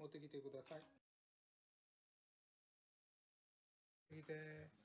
持ってきてください。持てき。